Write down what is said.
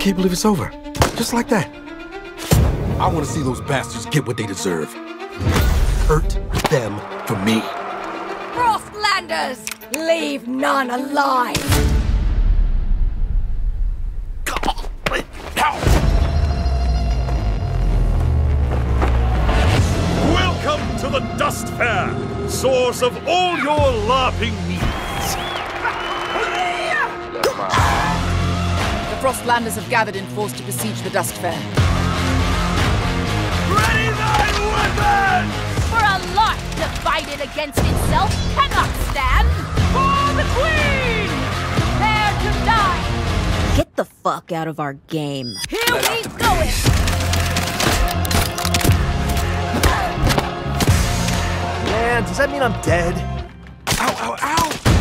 Can't believe it's over. Just like that. I want to see those bastards get what they deserve. Hurt them for me. Frostlanders! Leave none alive! Welcome to the Dustfaire, source of all your LARPing needs. Frostlanders have gathered in force to besiege the Dustfaire. Ready thy weapons! For a lot divided against itself cannot stand! For the Queen! Prepare to die! Get the fuck out of our game. Here we go! Man, does that mean I'm dead? Ow, ow, ow!